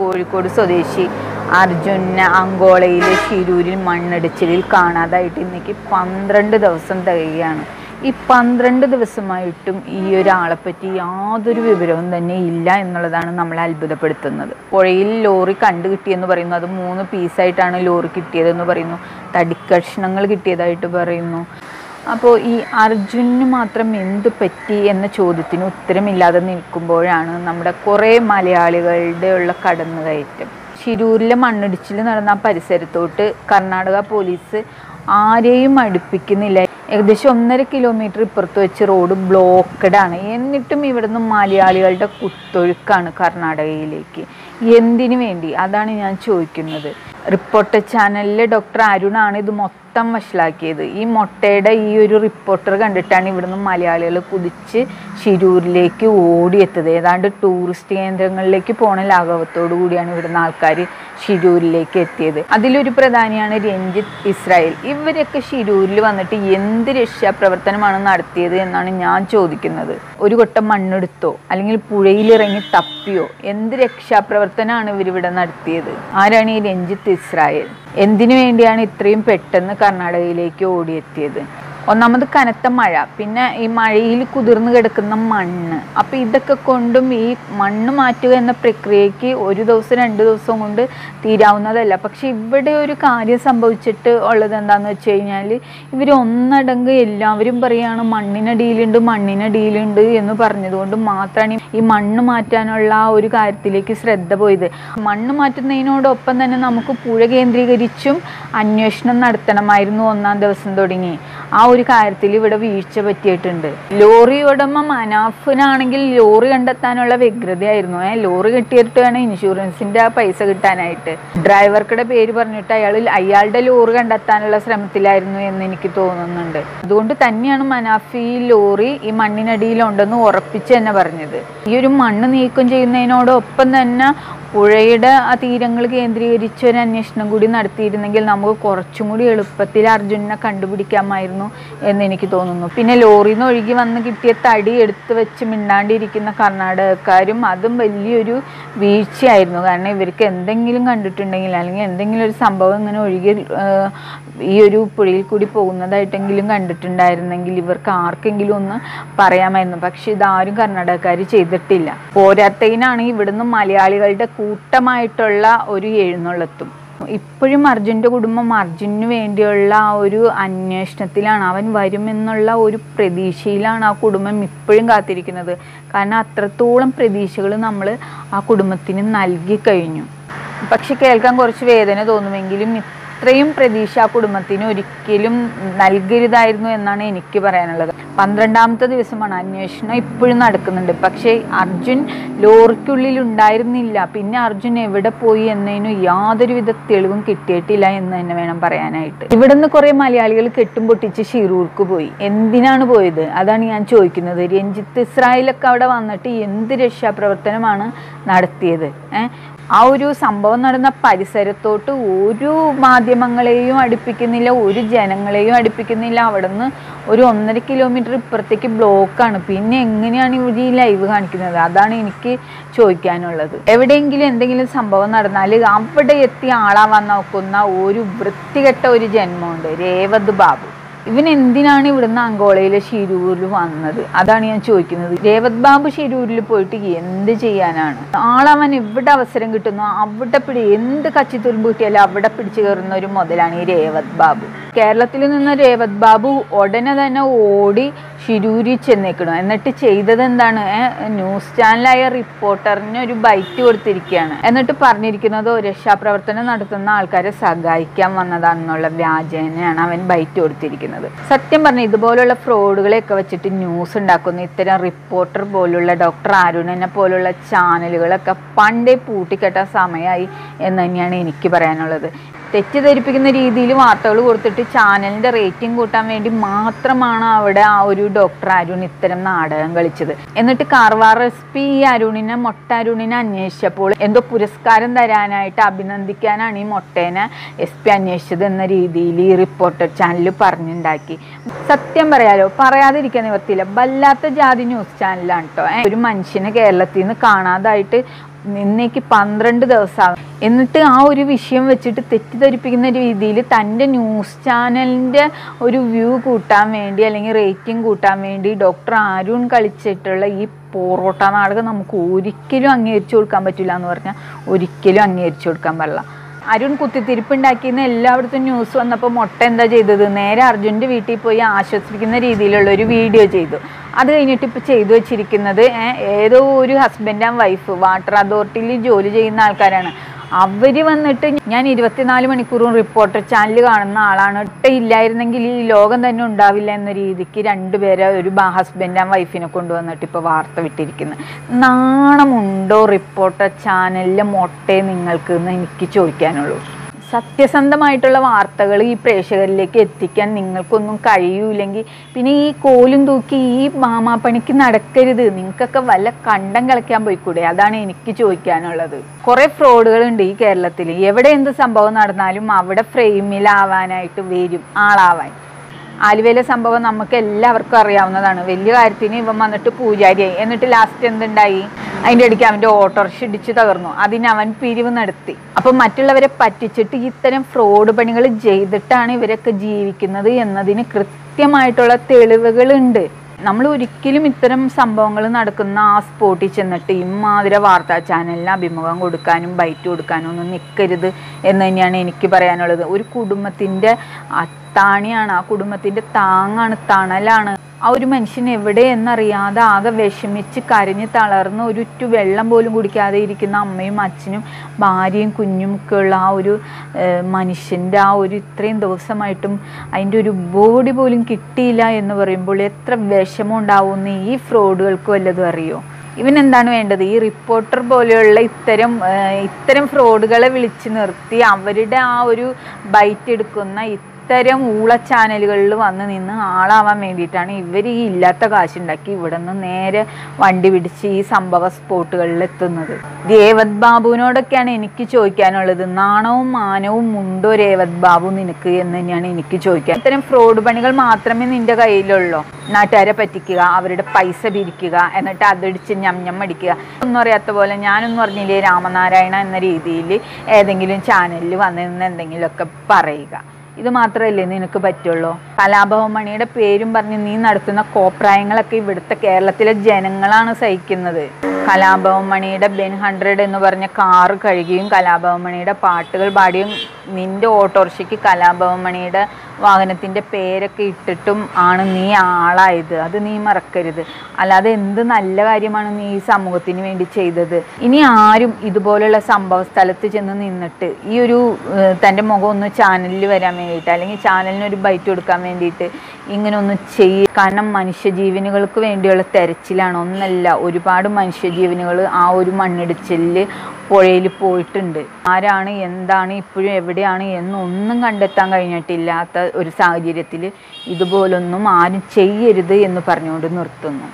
കോഴിക്കോട് സ്വദേശി അർജുന അങ്കോളയിലെ ശിരൂരിൽ മണ്ണിടിച്ചിലിൽ കാണാതായിട്ട് ഇന്നേക്ക് പന്ത്രണ്ട് ദിവസം തികയാണ് ഈ പന്ത്രണ്ട് ദിവസമായിട്ടും ഈ ഒരാളെ പറ്റി യാതൊരു വിവരവും തന്നെ ഇല്ല എന്നുള്ളതാണ് നമ്മളെ അത്ഭുതപ്പെടുത്തുന്നത്. പുഴയിൽ ലോറി കണ്ടു കിട്ടിയെന്ന് പറയുന്നു. അത് മൂന്ന് പീസായിട്ടാണ് ലോറി കിട്ടിയതെന്ന് പറയുന്നു. തടിക്കഷ്ണങ്ങൾ കിട്ടിയതായിട്ട് പറയുന്നു. അപ്പോൾ ഈ അർജുനന് മാത്രം എന്ത് പറ്റി എന്ന ചോദ്യത്തിന് ഉത്തരമില്ലാതെ നിൽക്കുമ്പോഴാണ് നമ്മുടെ കുറേ മലയാളികളുടെ ഉള്ള കടന്നുകയറ്റം. ശിരൂരിലെ മണ്ണിടിച്ചിൽ നടന്ന പരിസരത്തോട്ട് കർണാടക പോലീസ് ആരെയും അടുപ്പിക്കുന്നില്ല. ഏകദേശം ഒന്നര കിലോമീറ്റർ ഇപ്പുറത്ത് വെച്ച് റോഡ് ബ്ലോക്കഡ് ആണ്. എന്നിട്ടും ഇവിടുന്ന് മലയാളികളുടെ കുത്തൊഴുക്കാണ് കർണാടകയിലേക്ക്. എന്തിനു വേണ്ടി? അതാണ് ഞാൻ ചോദിക്കുന്നത്. റിപ്പോർട്ടർ ചാനലിലെ ഡോക്ടർ അരുണാണ് ഇത് മൊത്തം വഷളാക്കിയത്. ഈ മുട്ടയുടെ ഈ ഒരു റിപ്പോർട്ടർ കണ്ടിട്ടാണ് ഇവിടുന്ന് മലയാളികൾ കുതിച്ച് ശിരൂരിലേക്ക് ഓടിയെത്തത്. ഏതാണ്ട് ടൂറിസ്റ്റ് കേന്ദ്രങ്ങളിലേക്ക് പോണ ലാഘവത്തോടു കൂടിയാണ് ഇവിടുന്ന് ആൾക്കാർ ഷിരൂരിലേക്ക് എത്തിയത്. അതിലൊരു പ്രധാനിയാണ് രഞ്ജിത്ത് ഇസ്രായേൽ. ഇവരൊക്കെ ഷിരൂരിൽ വന്നിട്ട് എന്ത് രക്ഷാപ്രവർത്തനമാണ് നടത്തിയത് എന്നാണ് ഞാൻ ചോദിക്കുന്നത്. ഒരു കൊട്ടം മണ്ണെടുത്തോ അല്ലെങ്കിൽ പുഴയിലിറങ്ങി തപ്പിയോ എന്ത് രക്ഷാപ്രവർത്തനമാണ് ഇവരിവിടെ നടത്തിയത്? ആരാണ് ഈ രഞ്ജിത്ത് ഇസ്രായേൽ? എന്തിനു വേണ്ടിയാണ് ഇത്രയും പെട്ടെന്ന് കർണാടകയിലേക്ക് ഓടിയെത്തിയത്. ഒന്നാമത് കനത്ത മഴ പിന്നെ ഈ മഴയിൽ കുതിർന്നു കിടക്കുന്ന മണ്ണ്. അപ്പം ഇതൊക്കെ കൊണ്ടും ഈ മണ്ണ് മാറ്റുക എന്ന പ്രക്രിയയ്ക്ക് ഒരു ദിവസം രണ്ട് ദിവസം കൊണ്ട് തീരാവുന്നതല്ല. പക്ഷെ ഇവിടെ ഒരു കാര്യം സംഭവിച്ചിട്ട് ഉള്ളത് എന്താണെന്ന് വെച്ച് കഴിഞ്ഞാൽ ഇവർ ഒന്നടങ്ക് എല്ലാവരും പറയുകയാണ് മണ്ണിനടിയിലുണ്ട് മണ്ണിനടിയിലുണ്ട് എന്ന് പറഞ്ഞതുകൊണ്ട് മാത്രമാണ് ഈ മണ്ണ് മാറ്റാനുള്ള ഒരു കാര്യത്തിലേക്ക് ശ്രദ്ധ പോയത്. മണ്ണ് മാറ്റുന്നതിനോടൊപ്പം തന്നെ നമുക്ക് പുഴ കേന്ദ്രീകരിച്ചും അന്വേഷണം നടത്തണമായിരുന്നു ഒന്നാം ദിവസം തുടങ്ങി. ആ ഒരു കാര്യത്തിൽ ഇവിടെ വീഴ്ച പറ്റിയിട്ടുണ്ട്. ലോറി ഉടമ മനാഫിനാണെങ്കിൽ ലോറി കണ്ടെത്താനുള്ള വ്യഗ്രതയായിരുന്നു. ഏ ലോറി കിട്ടിയിട്ട് വേണം ഇൻഷുറൻസിന്റെ ആ പൈസ കിട്ടാനായിട്ട്. ഡ്രൈവർക്കുടെ പേര് പറഞ്ഞിട്ട് അയാൾ അയാളുടെ ലോറി കണ്ടെത്താനുള്ള ശ്രമത്തിലായിരുന്നു എന്ന് എനിക്ക് തോന്നുന്നുണ്ട്. അതുകൊണ്ട് തന്നെയാണ് മനാഫി ലോറി ഈ മണ്ണിനടിയിലുണ്ടെന്ന് ഉറപ്പിച്ച് തന്നെ പറഞ്ഞത്. ഈ ഒരു മണ്ണ് നീക്കം ചെയ്യുന്നതിനോടൊപ്പം തന്നെ പുഴയുടെ ആ തീരങ്ങൾ കേന്ദ്രീകരിച്ച് ഒരു അന്വേഷണം കൂടി നടത്തിയിരുന്നെങ്കിൽ നമുക്ക് കുറച്ചും കൂടി എളുപ്പത്തിൽ അർജുനെ കണ്ടുപിടിക്കാമായിരുന്നു എന്ന് എനിക്ക് തോന്നുന്നു. പിന്നെ ലോറിയിൽ നിന്ന് ഒഴുകി വന്ന് കിട്ടിയ തടി എടുത്തു വെച്ച് മിണ്ടാണ്ടിരിക്കുന്ന കർണാടകക്കാരും അതും വലിയൊരു വീഴ്ചയായിരുന്നു. കാരണം ഇവർക്ക് എന്തെങ്കിലും കണ്ടിട്ടുണ്ടെങ്കിൽ അല്ലെങ്കിൽ എന്തെങ്കിലും ഒരു സംഭവം ഇങ്ങനെ ഒഴുകി ഈ ഒരു പുഴയിൽ കൂടി പോകുന്നതായിട്ടെങ്കിലും കണ്ടിട്ടുണ്ടായിരുന്നെങ്കിൽ ഇവർക്ക് ആർക്കെങ്കിലും ഒന്ന് പറയാമായിരുന്നു. പക്ഷെ ഇതാരും കർണാടകക്കാർ ചെയ്തിട്ടില്ല. പോരാത്തതിനാണ് ഇവിടുന്ന് മലയാളികളുടെ കൂട്ടമായിട്ടുള്ള ഒരു എഴുന്നള്ളത്തും. ഇപ്പോഴും അർജുന്റെ കുടുംബം അർജുനു വേണ്ടിയുള്ള ആ ഒരു അന്വേഷണത്തിലാണ് അവൻ വരുമെന്നുള്ള ഒരു പ്രതീക്ഷയിലാണ് ആ കുടുംബം ഇപ്പോഴും കാത്തിരിക്കുന്നത്. കാരണം അത്രത്തോളം പ്രതീക്ഷകൾ നമ്മൾ ആ കുടുംബത്തിന് നൽകി കഴിഞ്ഞു. പക്ഷെ കേൾക്കാൻ കുറച്ച് വേദന തോന്നുമെങ്കിലും ഇത്രയും പ്രതീക്ഷ ആ കുടുംബത്തിന് ഒരിക്കലും നൽകരുതായിരുന്നു എന്നാണ് എനിക്ക് പറയാനുള്ളത്. പന്ത്രണ്ടാമത്തെ ദിവസമാണ് അന്വേഷണം ഇപ്പോഴും നടക്കുന്നുണ്ട്. പക്ഷേ അർജുൻ ലോറിക്കുള്ളിൽ ഉണ്ടായിരുന്നില്ല. പിന്നെ അർജുൻ എവിടെ പോയി എന്നതിന് യാതൊരുവിധ തെളിവും കിട്ടിയിട്ടില്ല എന്ന് തന്നെ വേണം പറയാനായിട്ട്. ഇവിടെ നിന്ന് കുറെ മലയാളികൾ കെട്ടും പൊട്ടിച്ച് ഷിറൂർക്ക് പോയി. എന്തിനാണ് പോയത്? അതാണ് ഞാൻ ചോദിക്കുന്നത്. രഞ്ജിത്ത് ഇസ്രായേലൊക്കെ അവിടെ വന്നിട്ട് എന്ത് രക്ഷാപ്രവർത്തനമാണ് നടത്തിയത്? ഏഹ് ആ ഒരു സംഭവം നടന്ന പരിസരത്തോട്ട് ഒരു മാധ്യമങ്ങളെയും അടുപ്പിക്കുന്നില്ല ഒരു ജനങ്ങളെയും അടുപ്പിക്കുന്നില്ല. അവിടുന്ന് ഒരു ഒന്നര കിലോമീറ്റർ ഇപ്പുറത്തേക്ക് ബ്ലോക്കാണ് പിന്നെ എങ്ങനെയാണ് ഇവർ ഈ ലൈവ് കാണിക്കുന്നത്? അതാണ് എനിക്ക് ചോദിക്കാനുള്ളത്. എവിടെയെങ്കിലും എന്തെങ്കിലും സംഭവം നടന്നാൽ അവിടെ എത്തി ആളാവാൻ നോക്കുന്ന ഒരു വൃത്തികെട്ട ഒരു ജന്മമുണ്ട് രേവത് ബാബു. ഇവൻ എന്തിനാണ് ഇവിടുന്ന് അങ്കോളയിലെ ഷിരൂരിൽ വന്നത്? അതാണ് ഞാൻ ചോദിക്കുന്നത്. രേവത് ബാബു ഷിരൂരിൽ പോയിട്ട് എന്ത് ചെയ്യാനാണ്? ആളവൻ എവിടെ അവസരം കിട്ടുന്നു? അവിടെ പിടി എന്ത് കച്ചിത്തുരുമ്പ് കിട്ടിയാലും അവിടെ പിടിച്ചു കയറുന്ന ഒരു മുതലാണ് ഈ രേവത് ബാബു. കേരളത്തിൽ നിന്ന് രേവത് ബാബു ഉടനെ തന്നെ ഓടി ഷിരൂരിൽ ചെന്നേക്കണം. എന്നിട്ട് ചെയ്തത് എന്താണ്? ന്യൂസ് ചാനലായ റിപ്പോർട്ടറിന് ഒരു ബൈറ്റ് കൊടുത്തിരിക്കുകയാണ് എന്നിട്ട് പറഞ്ഞിരിക്കുന്നത് രക്ഷാപ്രവർത്തനം നടത്തുന്ന ആൾക്കാരെ സഹായിക്കാൻ വന്നതാണെന്നുള്ള വ്യാജേനയാണ് അവൻ ബൈറ്റ് കൊടുത്തിരിക്കുന്നത്. സത്യം പറഞ്ഞ ഇതുപോലുള്ള ഫ്രോഡുകളെയൊക്കെ വെച്ചിട്ട് ന്യൂസ് ഉണ്ടാക്കുന്ന. ഇത്തരം റിപ്പോർട്ടർ പോലുള്ള ഡോക്ടർ അരുണനെ പോലുള്ള ചാനലുകളൊക്കെ പണ്ടേ പൂട്ടിക്കെട്ട സമയമായി എന്ന് തന്നെയാണ് എനിക്ക് പറയാനുള്ളത്. തെറ്റിദ്ധരിപ്പിക്കുന്ന രീതിയിൽ വാർത്തകൾ കൊടുത്തിട്ട് ചാനലിന്റെ റേറ്റിംഗ് കൂട്ടാൻ വേണ്ടി മാത്രമാണ് അവിടെ ആ ഒരു ഡോക്ടർ അരുൺ ഇത്തരം നാടകം കളിച്ചത്. എന്നിട്ട് കാർവാർ എസ് പി ഈ അരുണിനെ മൊട്ട അരുണിനെ അന്വേഷിച്ചപ്പോൾ എന്തോ പുരസ്കാരം തരാനായിട്ട് അഭിനന്ദിക്കാനാണ് ഈ മൊട്ടേനെ എസ് പി അന്വേഷിച്ചത് എന്ന രീതിയിൽ ഈ റിപ്പോർട്ടർ ചാനൽ പറഞ്ഞുണ്ടാക്കി. സത്യം പറയാലോ പറയാതിരിക്കാൻ നിവർത്തിയില്ല വല്ലാത്ത ജാതി ന്യൂസ് ചാനലാണ് കേട്ടോ ഒരു മനുഷ്യനെ കേരളത്തിൽ നിന്ന് കാണാതായിട്ട് ഇന്നേക്ക് പന്ത്രണ്ട് ദിവസമാകും. എന്നിട്ട് ആ ഒരു വിഷയം വെച്ചിട്ട് തെറ്റിദ്ധരിപ്പിക്കുന്ന രീതിയിൽ തന്റെ ന്യൂസ് ചാനലിന്റെ ഒരു വ്യൂ കൂട്ടാൻ വേണ്ടി അല്ലെങ്കിൽ റേറ്റിംഗ് കൂട്ടാൻ വേണ്ടി ഡോക്ടർ അരുൺ കളിച്ചിട്ടുള്ള ഈ പൊറോട്ട നാടകം നമുക്ക് ഒരിക്കലും അംഗീകരിച്ചു കൊടുക്കാൻ പറ്റില്ല എന്ന് പറഞ്ഞാൽ ഒരിക്കലും അംഗീകരിച്ചു കൊടുക്കാൻ പാടില്ല. അരുൺ കുത്തിത്തിരിപ്പുണ്ടാക്കിയെന്ന് എല്ലായിടത്തും ന്യൂസ് വന്നപ്പോൾ മുട്ട എന്താ ചെയ്തത്? നേരെ അർജുന്റെ വീട്ടിൽ പോയി ആശ്വസിപ്പിക്കുന്ന രീതിയിലുള്ള ഒരു വീഡിയോ ചെയ്തു. അത് കഴിഞ്ഞിട്ട് ഇപ്പോൾ ചെയ്തു വെച്ചിരിക്കുന്നത് ഏതോ ഒരു ഹസ്ബൻഡ് ആൻഡ് വൈഫ് വാട്ടർ അതോറിറ്റിയിൽ ജോലി ചെയ്യുന്ന ആൾക്കാരാണ്. അവർ വന്നിട്ട് ഞാൻ ഇരുപത്തിനാല് മണിക്കൂറും റിപ്പോർട്ടർ ചാനൽ കാണുന്ന ആളാണ്. ഒട്ടേ ഇല്ലായിരുന്നെങ്കിൽ ഈ ലോകം തന്നെ ഉണ്ടാവില്ല എന്ന രീതിക്ക് രണ്ടുപേരെ ഒരു ഹസ്ബൻഡ് ആൻഡ് വൈഫിനെ കൊണ്ടുവന്നിട്ട് ഇപ്പോൾ വാർത്ത വിട്ടിരിക്കുന്നത് നാണമുണ്ടോ റിപ്പോർട്ടർ ചാനലിലെ മൊട്ടേ നിങ്ങൾക്ക് എന്ന് എനിക്ക് ചോദിക്കാനുള്ളൂ. സത്യസന്ധമായിട്ടുള്ള വാർത്തകൾ ഈ പ്രേക്ഷകരിലേക്ക് എത്തിക്കാൻ നിങ്ങൾക്കൊന്നും കഴിയൂലെങ്കിൽ പിന്നെ ഈ കോലും തൂക്കി ഈ മാമാപ്പണിക്ക് നടക്കരുത്. നിങ്ങൾക്കൊക്കെ വല്ല കണ്ടം കളിക്കാൻ പോയിക്കൂടെ? അതാണ് എനിക്ക് ചോദിക്കാനുള്ളത്. കുറേ ഫ്രോഡുകളുണ്ട് ഈ കേരളത്തിൽ എവിടെ എന്ത് സംഭവം നടന്നാലും അവിടെ ഫ്രെയിമിലാവാനായിട്ട് വരും ആളാവാൻ. ആലുവയിലെ സംഭവം നമുക്ക് എല്ലാവർക്കും അറിയാവുന്നതാണ്. വലിയ കാര്യത്തിന് ഇവൻ വന്നിട്ട് പൂജാരിയായി. എന്നിട്ട് ലാസ്റ്റ് എന്തുണ്ടായി? അതിന്റെ ഇടയ്ക്ക് അവന്റെ ഓട്ടോറിക്ഷ ഇടിച്ച് തകർന്നു. അതിന് അവൻ പിരിവ് നടത്തി. അപ്പം മറ്റുള്ളവരെ പറ്റിച്ചിട്ട് ഇത്തരം ഫ്രോഡ് പണികൾ ചെയ്തിട്ടാണ് ഇവരൊക്കെ ജീവിക്കുന്നത് എന്നതിന് കൃത്യമായിട്ടുള്ള തെളിവുകളുണ്ട്. നമ്മൾ ഒരിക്കലും ഇത്തരം സംഭവങ്ങൾ നടക്കുന്ന ആ സ്പോട്ടിൽ ചെന്നിട്ട് ഇമാതിര വാർത്താ ചാനലിന് അഭിമുഖം കൊടുക്കാനും ബൈറ്റ് കൊടുക്കാനും ഒന്നും നിൽക്കരുത് എന്ന് തന്നെയാണ് എനിക്ക് പറയാനുള്ളത്. ഒരു കുടുംബത്തിന്റെ അത്താണിയാണ് ആ കുടുംബത്തിന്റെ താങ്ങാണ് തണലാണ്. ആ ഒരു മനുഷ്യൻ എവിടെ എന്നറിയാതെ ആകെ വിഷമിച്ച് കരഞ്ഞ് തളർന്ന് ഒരുറ്റു വെള്ളം പോലും കുടിക്കാതെ ഇരിക്കുന്ന അമ്മയും അച്ഛനും ഭാര്യയും കുഞ്ഞും ഒക്കെ ഉള്ള ആ ഒരു മനുഷ്യന്റെ ആ ഒരു ഇത്രയും ദിവസമായിട്ടും അതിന്റെ ഒരു ബോഡി പോലും കിട്ടിയില്ല എന്ന് പറയുമ്പോൾ എത്ര വിഷമം ഉണ്ടാവുമെന്ന് ഈ ഫ്രോഡുകൾക്ക് വല്ലതും അറിയോ? ഇവൻ എന്താണ് വേണ്ടത്? ഈ റിപ്പോർട്ടർ പോലെയുള്ള ഇത്തരം ഇത്തരം ഫ്രോഡുകളെ വിളിച്ചു നിർത്തി അവരുടെ ആ ഒരു ബൈറ്റ് എടുക്കുന്ന ഇത്തരം ഊളച്ചാനലുകളിൽ വന്ന് നിന്ന് ആളാവാൻ വേണ്ടിയിട്ടാണ് ഇവർ ഈ ഇല്ലാത്ത കാശുണ്ടാക്കി ഇവിടെ നിന്ന് നേരെ വണ്ടി പിടിച്ച് ഈ സംഭവ സ്പോട്ടുകളിൽ എത്തുന്നത്. രേവത് ബാബുവിനോടൊക്കെയാണ് എനിക്ക് ചോദിക്കാനുള്ളത്. നാണവും മാനവും ഉണ്ടോ രേവത് ബാബു നിനക്ക് എന്ന് തന്നെയാണ് എനിക്ക് ചോദിക്കാൻ. ഇത്തരം ഫ്രോഡ് പണികൾ മാത്രമേ നിന്റെ കയ്യിലുള്ളൂ. നാട്ടുകാരെ പറ്റിക്കുക അവരുടെ പൈസ പിരിക്കുക എന്നിട്ട് അതടിച്ച് ഞം ഞം അടിക്കുക. ഒന്നും അറിയാത്ത പോലെ ഞാനൊന്നും പറഞ്ഞില്ലേ രാമനാരായണ എന്ന രീതിയിൽ ഏതെങ്കിലും ചാനലിൽ വന്നിരുന്ന എന്തെങ്കിലുമൊക്കെ പറയുക. ഇത് മാത്രമല്ലേ നിനക്ക് പറ്റുള്ളൂ? കലാഭവൻ മണിയുടെ പേരും പറഞ്ഞ് നീ നടത്തുന്ന കോപ്രായങ്ങളൊക്കെ ഇവിടുത്തെ കേരളത്തിലെ ജനങ്ങളാണ് സഹിക്കുന്നത്. കലാഭവൻ മണിയുടെ ബെൻ ഹൺഡ്രഡ് എന്ന് പറഞ്ഞ കാറ് കഴുകിയും കലാഭവൻ മണിയുടെ പാട്ടുകൾ പാടിയും നിന്റെ ഓട്ടോറിക്ഷയ്ക്ക് കലാഭവൻ മണിയുടെ വാഹനത്തിന്റെ പേരൊക്കെ ഇട്ടിട്ടും ആണ് നീ ആളായത്. അത് നീ മറക്കരുത്. അല്ലാതെ എന്ത് നല്ല കാര്യമാണ് നീ ഈ സമൂഹത്തിന് വേണ്ടി ചെയ്തത്? ഇനി ആരും ഇതുപോലുള്ള സംഭവ സ്ഥലത്ത് ചെന്ന് നിന്നിട്ട് ഈ ഒരു തന്റെ മുഖം ഒന്ന് ചാനലിൽ വരാൻ വേണ്ടിയിട്ട് അല്ലെങ്കിൽ ചാനലിനൊരു ബൈറ്റ് കൊടുക്കാൻ വേണ്ടിയിട്ട് ഇങ്ങനൊന്നും ചെയ്യുക ചെയ്യ. കാരണം മനുഷ്യജീവനുകൾക്ക് വേണ്ടിയുള്ള തെരച്ചിലാണ്. ഒന്നല്ല ഒരുപാട് മനുഷ്യജീവനുകൾ ആ ഒരു മണ്ണിടിച്ചിലിൽ പുഴയിൽ പോയിട്ടുണ്ട്. ആരാണ് എന്താണ് ഇപ്പോഴും എവിടെയാണ് എന്നൊന്നും കണ്ടെത്താൻ കഴിഞ്ഞിട്ടില്ലാത്ത ഒരു സാഹചര്യത്തിൽ ഇതുപോലൊന്നും ആരും ചെയ്യരുത് എന്ന് പറഞ്ഞുകൊണ്ട് നിർത്തുന്നു.